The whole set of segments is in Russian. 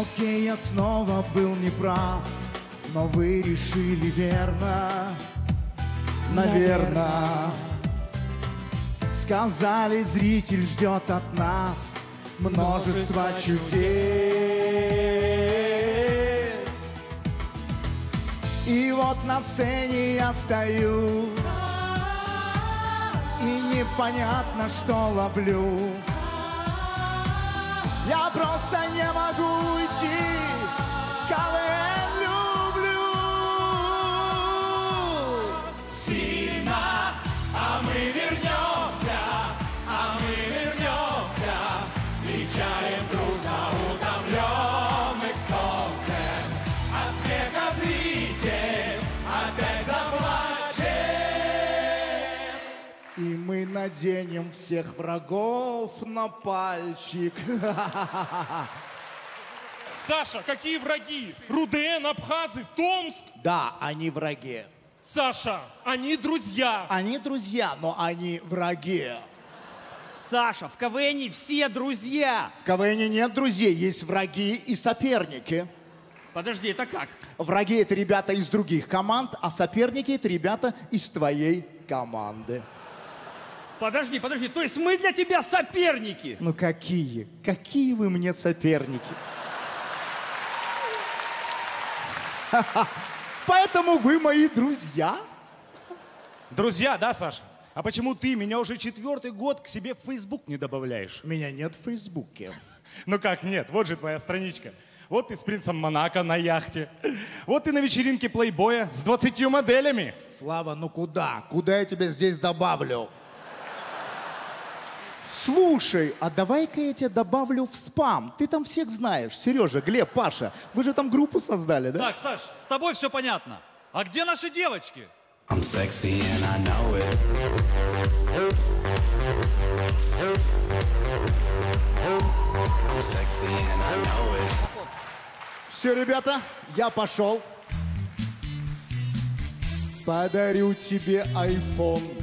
Окей, я снова был неправ, но вы решили верно, наверное. Сказали, зритель ждет от нас множество чудес. И вот на сцене я стою, и непонятно, что ловлю. Я просто не могу уйти, КВН мы наденем всех врагов на пальчик. Саша, какие враги? Руден, Абхазы, Томск? Да, они враги. Саша, они друзья. Они друзья, но они враги. Саша, в КВН все друзья. В КВН нет друзей, есть враги и соперники. Подожди, это как? Враги это ребята из других команд, а соперники это ребята из твоей команды. Подожди, подожди, то есть мы для тебя соперники? Ну какие? Какие вы мне соперники? Поэтому вы мои друзья. Друзья, да, Саша? А почему ты меня уже четвертый год к себе в Facebook не добавляешь? Меня нет в Фейсбуке. Ну как нет? Вот же твоя страничка. Вот ты с принцем Монако на яхте. Вот ты на вечеринке плейбоя с 20 моделями. Слава, ну куда? Куда я тебя здесь добавлю? Слушай, а давай-ка я тебя добавлю в спам. Ты там всех знаешь. Сережа, Глеб, Паша. Вы же там группу создали, да? Так, Саш, с тобой все понятно. А где наши девочки? I'm sexy and I know it. I'm sexy and I know it. Все, ребята, я пошел. Подарю тебе iPhone.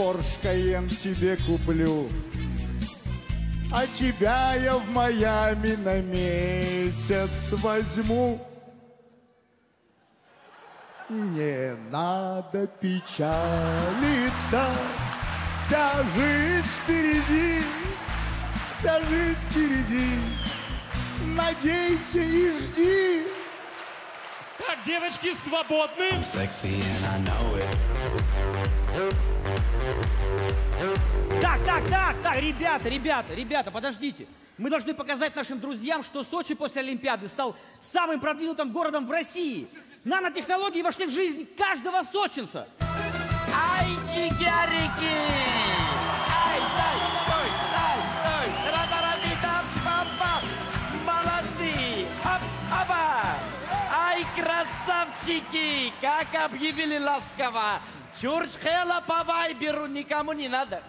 Porsche Cayenne тебе куплю. А тебя я в Майами на месяц возьму. Не надо печалиться, вся жизнь впереди, вся жизнь впереди. Надейся и жди. Так, девочки, свободны. I'm sexy and I know it. Так, ребята, ребята, ребята, подождите. Мы должны показать нашим друзьям, что Сочи после Олимпиады стал самым продвинутым городом в России. Нанотехнологии вошли в жизнь каждого сочинца. Ай, чигярики! Ай, дай, стой, дай, стой! Ра-да-ра-ди-да, папа! Молодцы! Ап, апа! Ай, красавчики! Как объявили ласково! Чурчхела по вайберу никому не надо.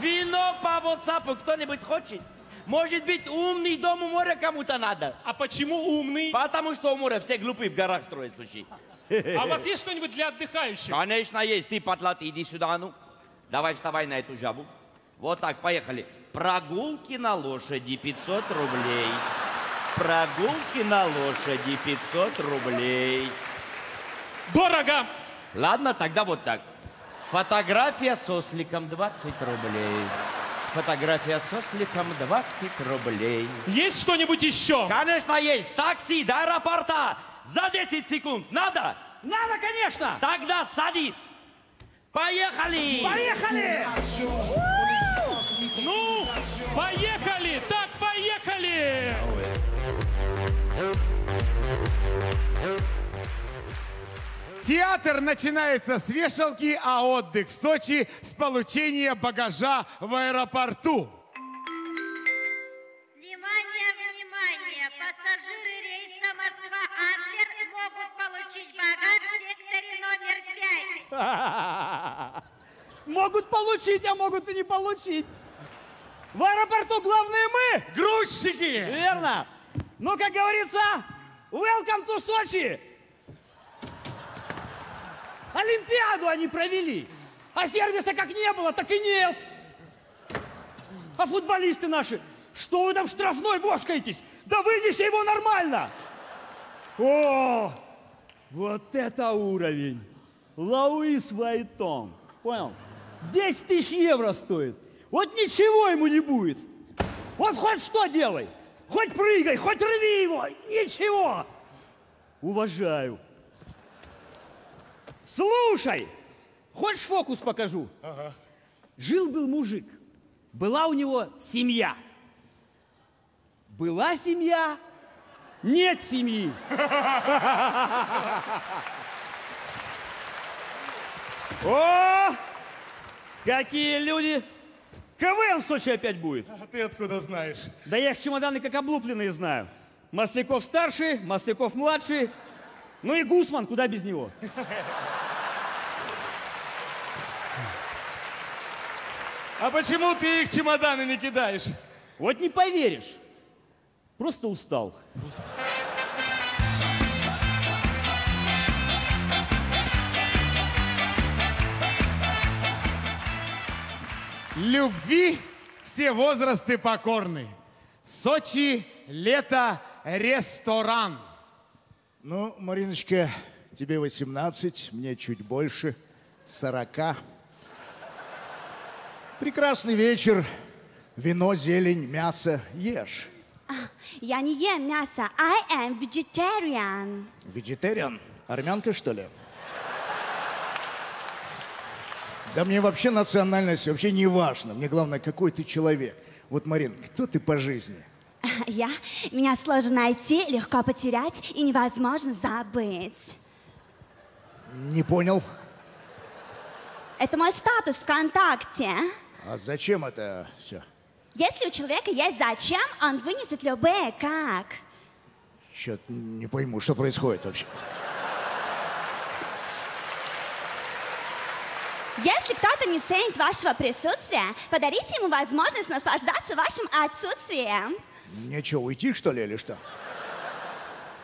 Вино по WhatsApp кто-нибудь хочет? Может быть, умный дом у моря кому-то надо? А почему умный? Потому что у моря все глупые в горах строят, слушай. А у вас есть что-нибудь для отдыхающих? Конечно, есть. Ты, потлат, иди сюда, ну. Давай вставай на эту жабу. Вот так, поехали. Прогулки на лошади 500 рублей. Прогулки на лошади 500 рублей. Дорого! Ладно, тогда вот так. Фотография с осликом 20 рублей. Фотография с осликом 20 рублей. Есть что-нибудь еще? Конечно, есть. Такси до аэропорта за 10 секунд. Надо? Надо, конечно! Тогда садись. Поехали! Поехали! Ну, поехали! Так, поехали! Театр начинается с вешалки, а отдых в Сочи с получения багажа в аэропорту. Внимание, внимание! Пассажиры рейса Москва-Адлер могут получить багаж в секторе номер пять. Могут получить, а могут и не получить. В аэропорту главные мы. Грузчики! Верно. Ну, как говорится, welcome to Сочи. Олимпиаду они провели. А сервиса как не было, так и нет. А футболисты наши Что вы там в штрафной вошкаетесь? Да вынеси его нормально! О, вот это уровень! Лауис Вайтон. Понял? 10 тысяч евро стоит. Вот ничего ему не будет. Вот хоть что делай. Хоть прыгай, хоть рви его. Ничего. Уважаю. Слушай, хочешь фокус покажу? Жил-был мужик. Была у него семья. Была семья, нет семьи. О, какие люди! КВН в Сочи опять будет. А ты откуда знаешь? Да я их чемоданы как облупленные знаю. Масляков старший, Масляков младший. Ну и Гусман, куда без него? А почему ты их чемоданы не кидаешь? Вот не поверишь. Просто устал. Любви все возрасты покорны. Сочи, лето, ресторан. Ну, Мариночка, тебе 18, мне чуть больше, 40. Прекрасный вечер. Вино, зелень, мясо. Ешь. Я не ем мясо. I am vegetarian. Вегетариан? Армянка, что ли? Да мне вообще национальность вообще не важно. Мне главное, какой ты человек. Вот, Марин, кто ты по жизни? Я? Меня сложно найти, легко потерять и невозможно забыть. Не понял. Это мой статус ВКонтакте. А зачем это все? Если у человека есть зачем, он вынесет любые как. Черт, не пойму, что происходит вообще. Если кто-то не ценит вашего присутствия, подарите ему возможность наслаждаться вашим отсутствием. Мне что, уйти, что ли, или что?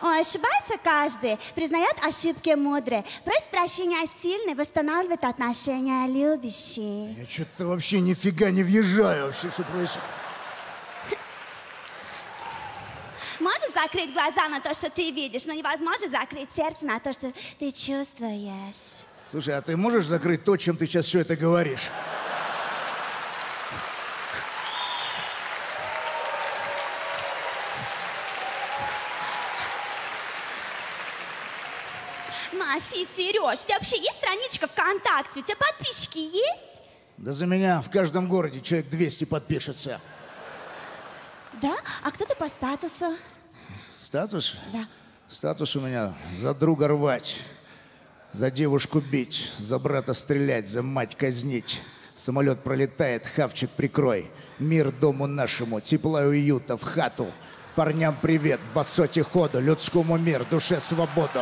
Ой, ошибается каждый, признает ошибки мудрый, просит прощения сильный, восстанавливает отношения любящий. Я что-то вообще нифига не въезжаю вообще, что происходит. Можешь закрыть глаза на то, что ты видишь, но невозможно закрыть сердце на то, что ты чувствуешь. Слушай, а ты можешь закрыть то, чем ты сейчас все это говоришь? Мафи, Сереж, у тебя вообще есть страничка ВКонтакте? У тебя подписчики есть? Да за меня в каждом городе человек 200 подпишется. Да? А кто ты по статусу? Статус? Да. Статус у меня за друга рвать, за девушку бить, за брата стрелять, за мать казнить. Самолет пролетает, хавчик прикрой. Мир дому нашему, тепла и уюта в хату. Парням привет, басоте ходу, людскому мир, душе свободу.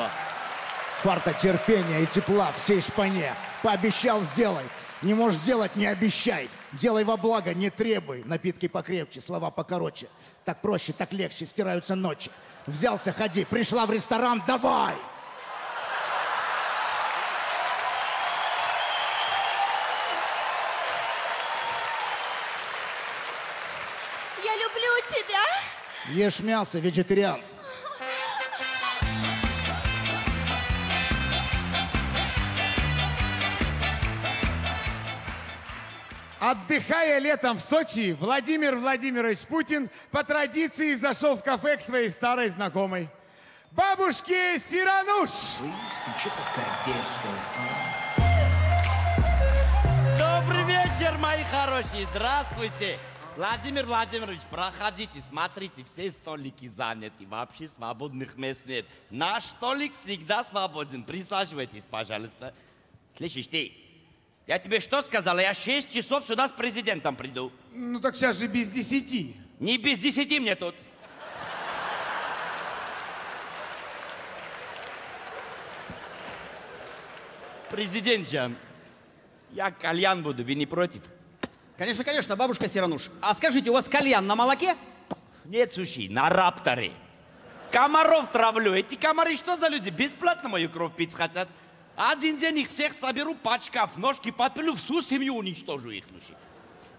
Фарта терпения и тепла всей шпане. Пообещал, сделай. Не можешь сделать, не обещай. Делай во благо, не требуй. Напитки покрепче, слова покороче. Так проще, так легче, стираются ночи. Взялся, ходи, пришла в ресторан, давай! Я люблю тебя. Ешь мясо, вегетариан. Отдыхая летом в Сочи, Владимир Владимирович Путин по традиции зашел в кафе к своей старой знакомой. Бабушке Сирануш! Ты что такая дерзкая? Добрый вечер, мои хорошие. Здравствуйте. Владимир Владимирович, проходите, смотрите, все столики заняты, вообще свободных мест нет. Наш столик всегда свободен. Присаживайтесь, пожалуйста. Слышишь, ты, я тебе что сказала? Я 6 часов сюда с президентом приду. Ну так сейчас же без десяти. Не без десяти мне тут. Президент Жан, я кальян буду, вы не против? Конечно, конечно, бабушка Сирануш. А скажите, у вас кальян на молоке? Нет, суши, на рапторе. Комаров травлю. Эти комары что за люди? Бесплатно мою кровь пить хотят. Один день их всех соберу, пачкав, ножки подпилю, всю семью уничтожу их. Нуши.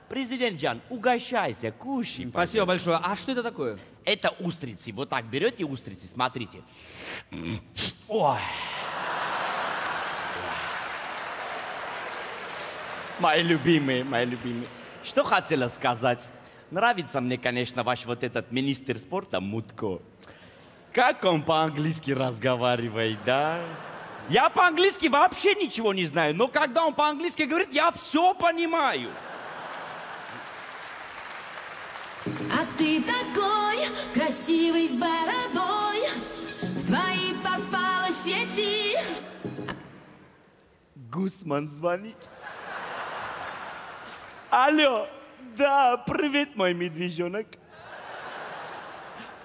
Президент Джан, угощайся, кушай. Спасибо большое. А что это такое? Это устрицы. Вот так берете устрицы, смотрите. Ой. Мои любимые, мои любимые. Что хотела сказать? Нравится мне, конечно, ваш вот этот министр спорта Мутко. Как он по-английски разговаривает, да? Я по-английски вообще ничего не знаю, но когда он по-английски говорит, я все понимаю. А ты такой красивый с бородой, в твои попала сети. Гусман звонит. Алло, да, привет, мой медвежонок.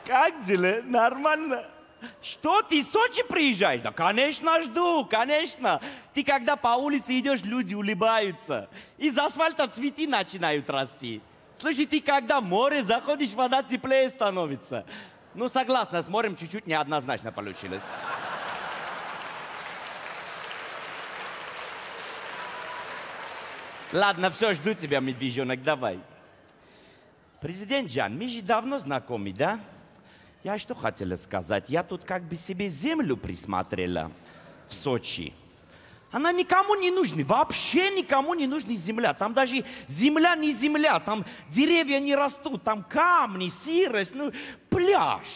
Как дела? Нормально? Что, ты в Сочи приезжаешь? Да, конечно, жду, конечно. Ты когда по улице идешь, люди улыбаются. Из асфальта цветы начинают расти. Слушай, ты когда море заходишь, вода теплее становится. Ну, согласна, с морем чуть-чуть неоднозначно получилось. Ладно, все, жду тебя, медвежонок, давай. Президент Жан, мы же давно знакомы, да? Я что хотела сказать? Я тут как бы себе землю присмотрела в Сочи. Она никому не нужна, вообще никому не нужна земля. Там даже земля не земля, там деревья не растут, там камни, сырость, ну, пляж.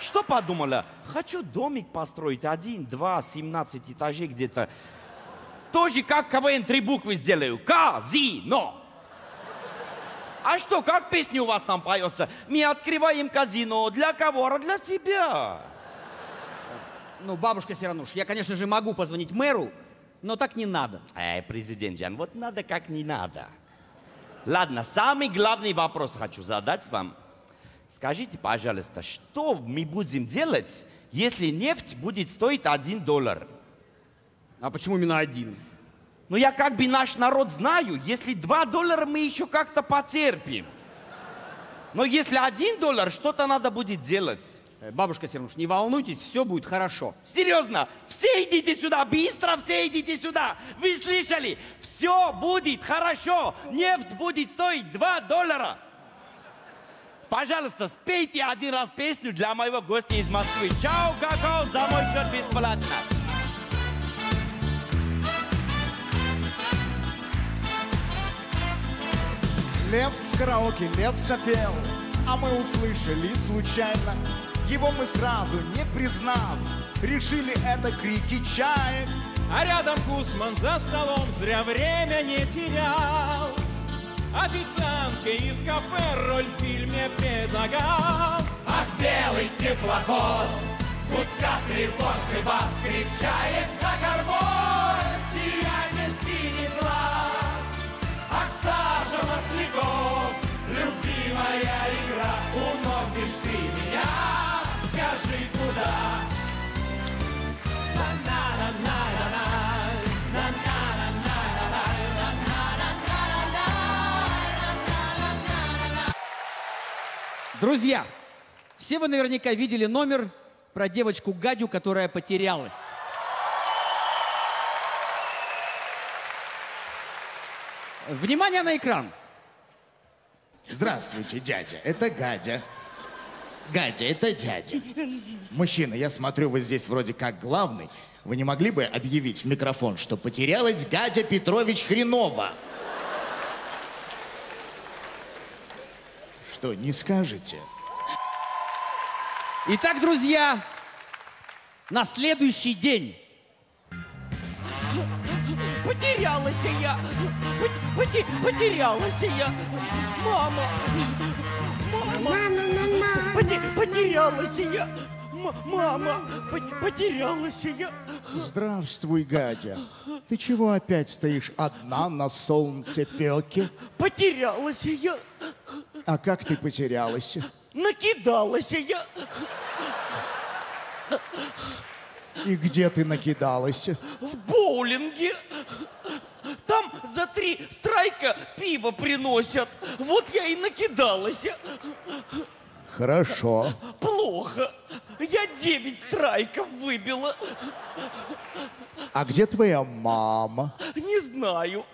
Что подумала? Хочу домик построить, один, два, 17 этажей где-то. Тоже как КВН три буквы сделаю. Казино. А что, как песня у вас там поется? Мы открываем казино. Для кого? Для себя. Ну, бабушка Сирануш, я, конечно же, могу позвонить мэру, но так не надо. Эй, президент Жан, вот надо как не надо. Ладно, самый главный вопрос хочу задать вам. Скажите, пожалуйста, что мы будем делать, если нефть будет стоить один доллар? А почему именно один? Ну, я как бы наш народ знаю, если два доллара мы еще как-то потерпим. Но если один доллар, что-то надо будет делать. Э, Бабушка Сирануш, не волнуйтесь, все будет хорошо. Серьезно, все идите сюда, быстро все идите сюда. Вы слышали? Все будет хорошо. Нефть будет стоить 2 доллара. Пожалуйста, спейте один раз песню для моего гостя из Москвы. Чао, какао, за мой счет бесплатно. Лепс в караоке, Лепс запел, а мы услышали случайно. Его мы сразу, не признав, решили это крики чаек. А рядом Гусман за столом зря время не терял. Официантка из кафе роль в фильме предлагал. Ах, белый теплоход, будка тревожный бас, кричает за горбой, сияние Масляков, любимая игра, уносишь ты меня, скажи куда. Друзья, все вы наверняка видели номер про девочку Гадю, которая потерялась. Внимание на экран. Здравствуйте, дядя. Это Гадя. Гадя, это дядя. Мужчина, я смотрю, вы здесь вроде как главный. Вы не могли бы объявить в микрофон, что потерялась Гадя Петрович Хренова? Что, не скажете? Итак, друзья, на следующий день Потерялась я, Пот- поте- потерялась я, мама, мама, Поте- потерялась я, мама, Пот- потерялась я. Здравствуй, Гадя. Ты чего опять стоишь одна на солнцепеке? Потерялась я, А как ты потерялась? накидалась я. И где ты накидалась? в боулинге. Там за три страйка пиво приносят. Вот я и накидалась. Хорошо. Плохо. Я девять страйков выбила. А где твоя мама? Не знаю.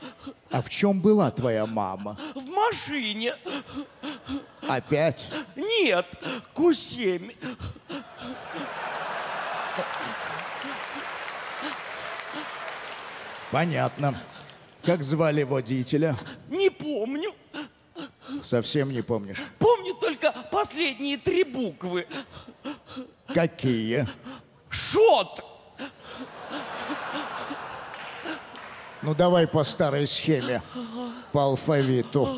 А в чем была твоя мама? В машине. Опять? Нет, Q7. Понятно. Как звали водителя? Не помню. Совсем не помнишь. Помню только последние три буквы. Какие? Шот. Ну давай по старой схеме, по алфавиту.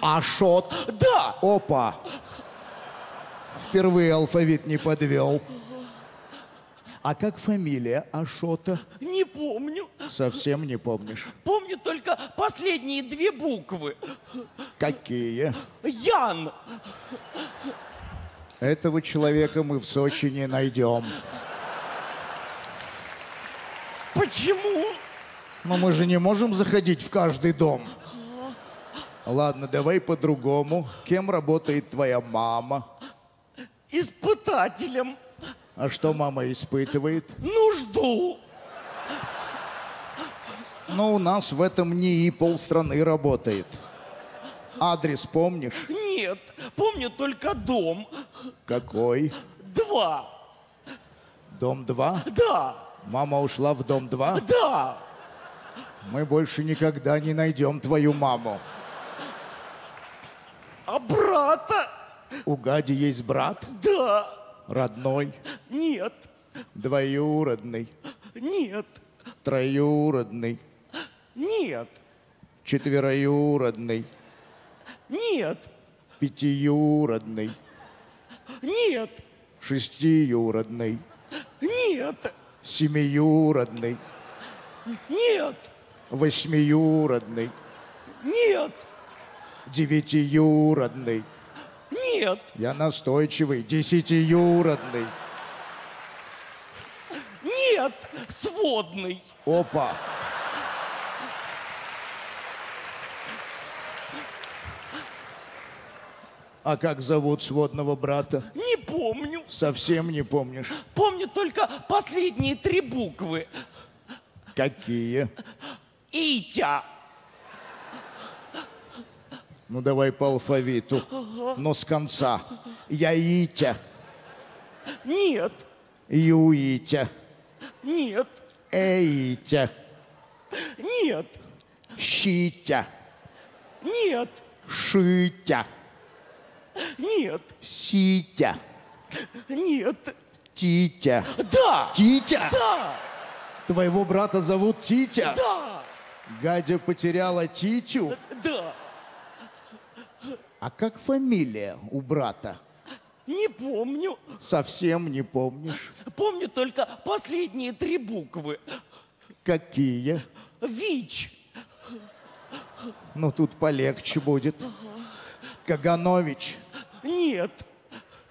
Ашот. Да. Опа. Впервые алфавит не подвел. А как фамилия Ашота? Не помню. Совсем не помнишь. Помню только последние две буквы. Какие? Ян. Этого человека мы в Сочи не найдем. Почему? Но мы же не можем заходить в каждый дом. Ладно, давай по-другому. Кем работает твоя мама? Испытателем. А что мама испытывает? Нужду. Ну, у нас в этом НИИ полстраны работает. Адрес помнишь? Нет, помню только дом. Какой? Два. Дом 2? Да. Мама ушла в дом 2? Да. Мы больше никогда не найдем твою маму. А брата? У Гади есть брат? Да. Родной? Нет. Двоюродный? Нет. Троюродный? Нет. Четвероюродный? Нет. Пятиюродный? Нет. Шестиюродный? Нет. Семиюродный? Нет. Восьмиюродный? Нет. Девятиюродный? Нет. Я настойчивый. Десятиюродный? Нет. Сводный. Опа! А как зовут сводного брата? Не помню. Совсем не помнишь. Помню только последние три буквы. Какие? Итя. Ну давай по алфавиту. Но с конца. Яитя. Нет. Юитя. Нет. Эитя. Нет. Щитя. Нет. Шитя. Нет. Ситя. Нет. Титя. Да. Титя? Да. Твоего брата зовут Титя? Да. Гадя потеряла Титю? Да. А как фамилия у брата? Не помню. Совсем не помнишь. Помню только последние три буквы. Какие? ВИЧ. Ну, тут полегче будет. Каганович. Нет.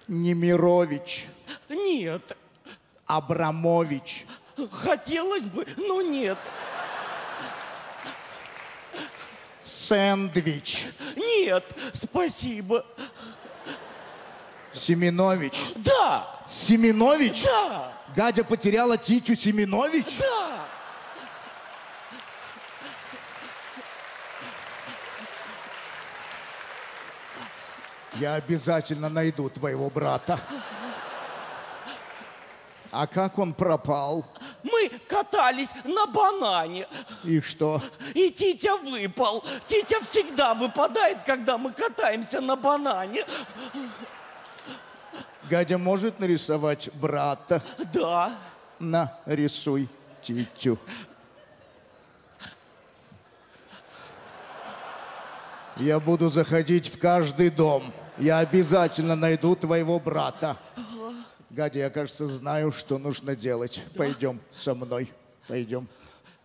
Немирович. Нет. Абрамович. Хотелось бы, но нет. Сэндвич. Нет. Спасибо. Семенович. Да. Семенович? Да. Гадя потеряла Титю Семенович? Да. Я обязательно найду твоего брата. А как он пропал? Мы катались на банане. И что? И Титя выпал. Титя всегда выпадает, когда мы катаемся на банане. Гадя может нарисовать брата? Да. На, рисуй Титю. Я буду заходить в каждый дом. Я обязательно найду твоего брата. Гадя, я, кажется, знаю, что нужно делать. Пойдем со мной. Пойдем.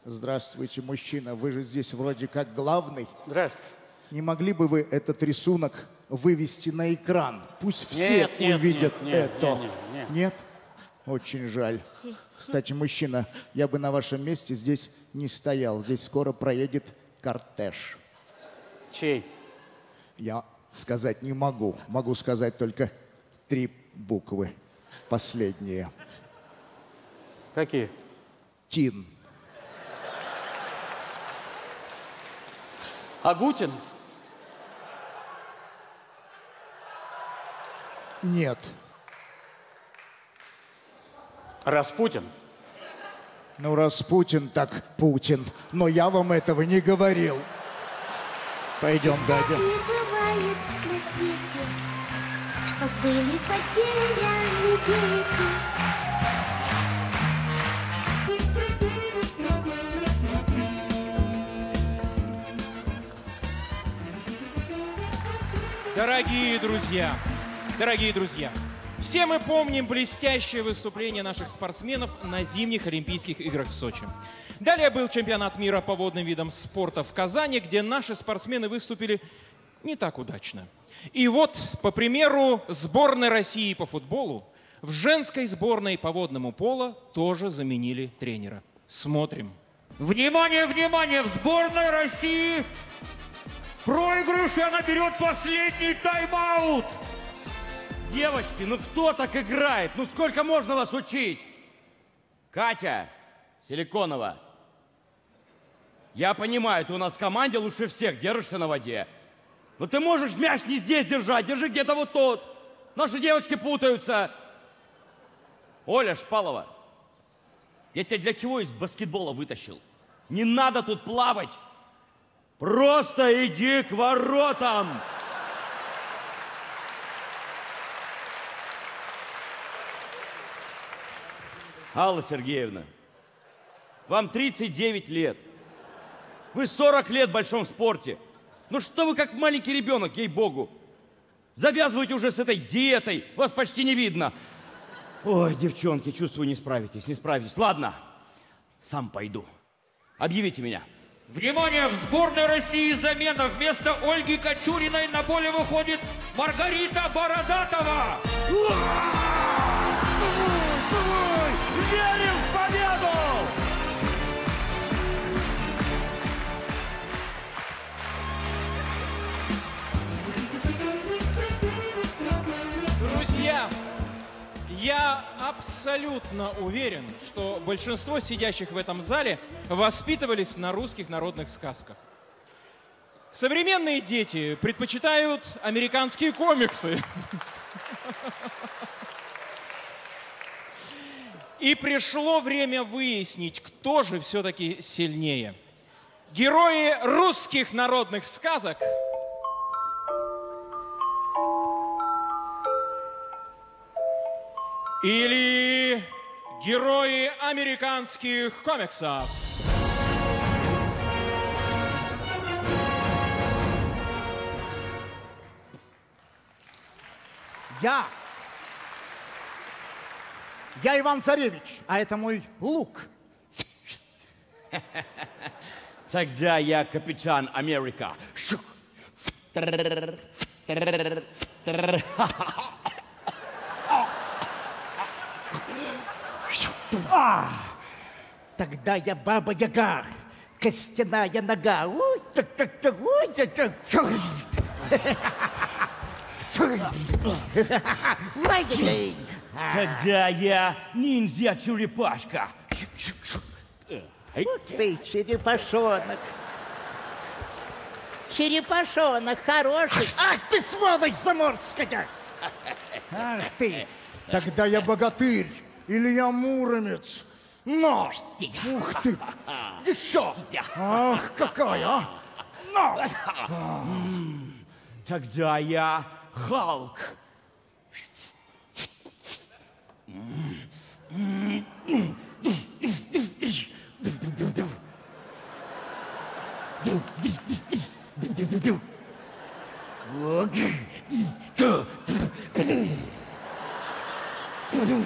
Здравствуйте, мужчина. Вы же здесь вроде как главный. Здравствуйте. Не могли бы вы этот рисунок вывести на экран? Пусть все Нет, нет, увидят нет, нет, это. нет, нет, нет. Нет? Очень жаль. Кстати, мужчина, я бы на вашем месте здесь не стоял. Здесь скоро проедет кортеж. Чей? Я сказать не могу. Могу сказать только три буквы, последние. Какие? Тин. Агутин? Нет. Распутин? Ну, Распутин так Путин. Но я вам этого не говорил. Пойдем, дядя. На свете, Чтоб были потеряны дети. Дорогие друзья, дорогие друзья, все мы помним блестящее выступление наших спортсменов на зимних Олимпийских играх в Сочи. Далее был чемпионат мира по водным видам спорта в Казани, где наши спортсмены выступили не так удачно. И вот, по примеру сборной России по футболу, в женской сборной по водному пола тоже заменили тренера. Смотрим. Внимание, внимание! В сборной России проигрыш, и она берет последний тайм-аут. Девочки, ну кто так играет? Ну сколько можно вас учить? Катя Силиконова, я понимаю, ты у нас в команде лучше всех держишься на воде. Но ты можешь мяч не здесь держать, держи где-то вот тут. Наши девочки путаются. Оля Шпалова, я тебя для чего из баскетбола вытащил? Не надо тут плавать. Просто иди к воротам. Алла Сергеевна, вам 39 лет. Вы 40 лет в большом спорте. Ну что вы как маленький ребенок, ей-богу. Завязывайте уже с этой диетой, вас почти не видно. Ой, девчонки, чувствую, не справитесь, не справитесь. Ладно, сам пойду. Объявите меня. Внимание, в сборной России замена. Вместо Ольги Кочуриной на поле выходит Маргарита Бородатова. Верим я абсолютно уверен, что большинство сидящих в этом зале воспитывались на русских народных сказках. Современные дети предпочитают американские комиксы. И пришло время выяснить, кто же все-таки сильнее. Герои русских народных сказок или герои американских комиксов? Я. Я Иван Царевич, а это мой лук. Тогда я капитан Америка. Шух. А, тогда я баба Яга, костяная нога. Ой, так, так, так, ой, так, так. Тогда я ниндзя-черепашка. Ух ты, черепашонок. Черепашонок хороший. Ах ты, сволочь заморская! Ах ты, тогда я богатырь или я муромец. Но! Ух ты! Еще! Ах, какая, а! Но! Тогда я Халк. Тогда,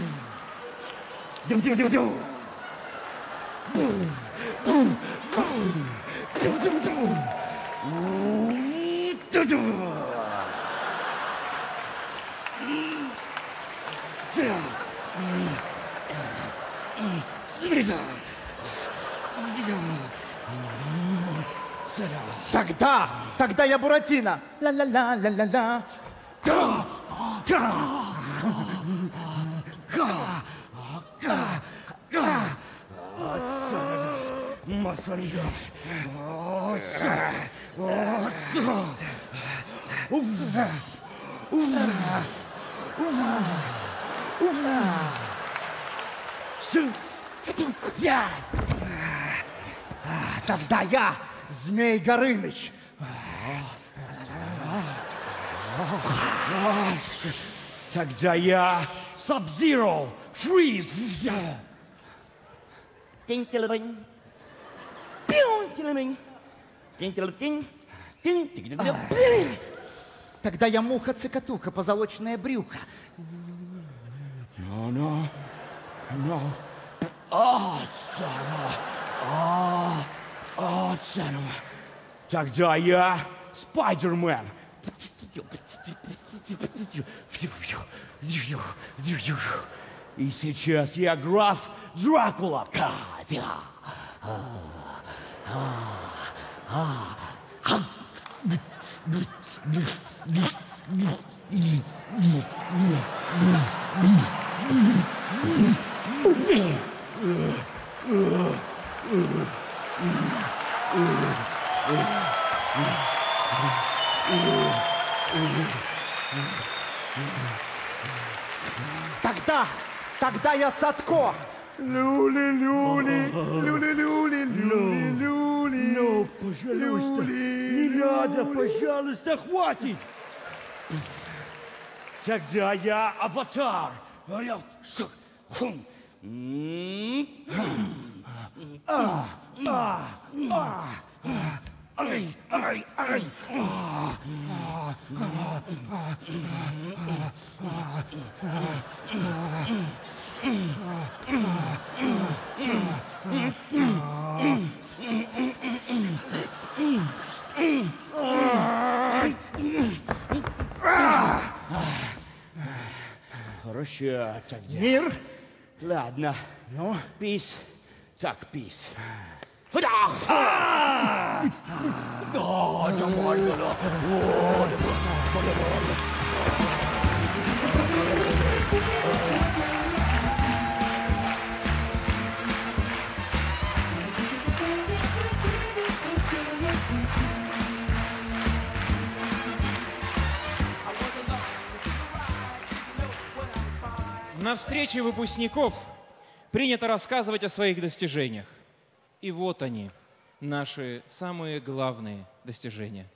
тогда я Буратино. Ла-ла-ла-ла-ла-ла. Тогда я Змей Горыныч. Тогда я Сабзиро Фриз. Тинь-тилибинь. Пиун-тилибинь. Тинь-тилибинь. Тинь-тилибинь. Тогда я муха-цикатуха, позолоченное брюхо. No, no, no. А, сама. А, а, сама. Тогда я Спайдермен. И сейчас я граф Дракула. Тогда, тогда я Садко. Люли-люли, люли-люли, люли-люли. Ну, пожалуйста, не надо, пожалуйста, хватит. Тогда я аватар. А я... хм. А, а, а. Ай, ай, ай. А, а, а, Хорошо, тогда. Мир? Ладно. Ну? Пись. Так, пись. На встрече выпускников принято рассказывать о своих достижениях. И вот они, наши самые главные достижения.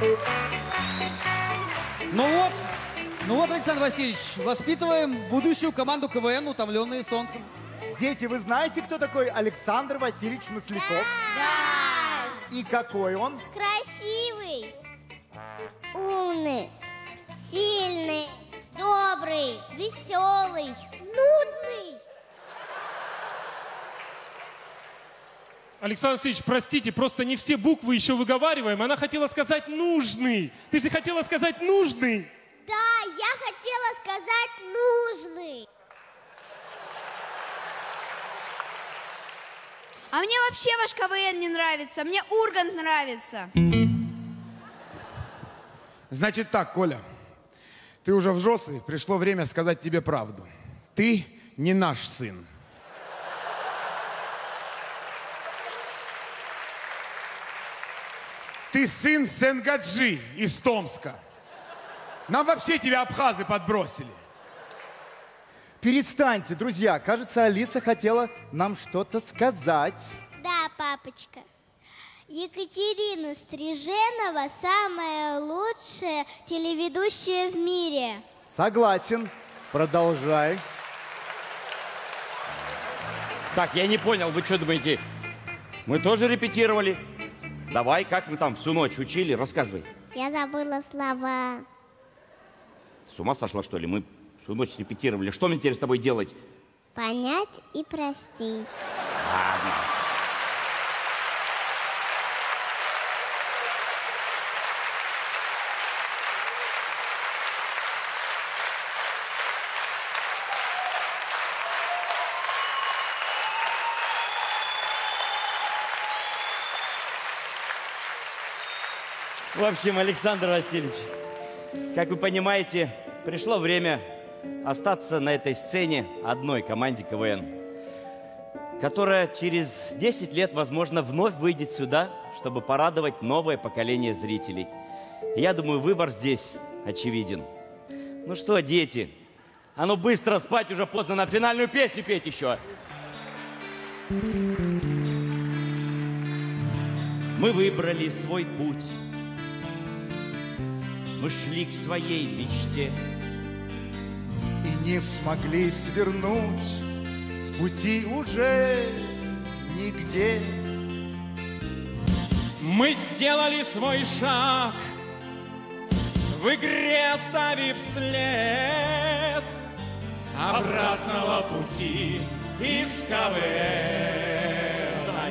Ну Александр Васильевич, воспитываем будущую команду КВН «Утомленные солнцем». Дети, вы знаете, кто такой Александр Васильевич Масляков? Да! И какой он? Красивый, умный, сильный, добрый, веселый, нудный. Александр Васильевич, простите, просто не все буквы еще выговариваем. Она хотела сказать «нужный». Ты же хотела сказать «нужный». Да, я хотела сказать нужный. А мне вообще ваш КВН не нравится, мне Ургант нравится. Значит так, Коля, ты уже взрослый, пришло время сказать тебе правду. Ты не наш сын. Ты сын Сенгаджи из Томска. Нам вообще тебя абхазы подбросили. Перестаньте, друзья. Кажется, Алиса хотела нам что-то сказать. Да, папочка. Екатерина Стриженова самая лучшая телеведущая в мире. Согласен. Продолжай. Так, я не понял, вы что думаете? Мы тоже репетировали. Давай, как мы там всю ночь учили, рассказывай. Я забыла слова. С ума сошла, что ли? Мы всю ночь репетировали. Что мне теперь с тобой делать? Понять и простить. Ладно. В общем, Александр Васильевич, как вы понимаете, пришло время остаться на этой сцене одной команде КВН, которая через 10 лет, возможно, вновь выйдет сюда, чтобы порадовать новое поколение зрителей. Я думаю, выбор здесь очевиден. Ну что, дети, а ну быстро спать, уже поздно, на финальную песню петь еще. Мы выбрали свой путь. Мы шли к своей мечте не смогли свернуть с пути уже нигде. Мы сделали свой шаг в игре, оставив след обратного пути из КВН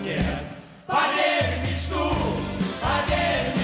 нет. Поверь мечту, поверь мечту.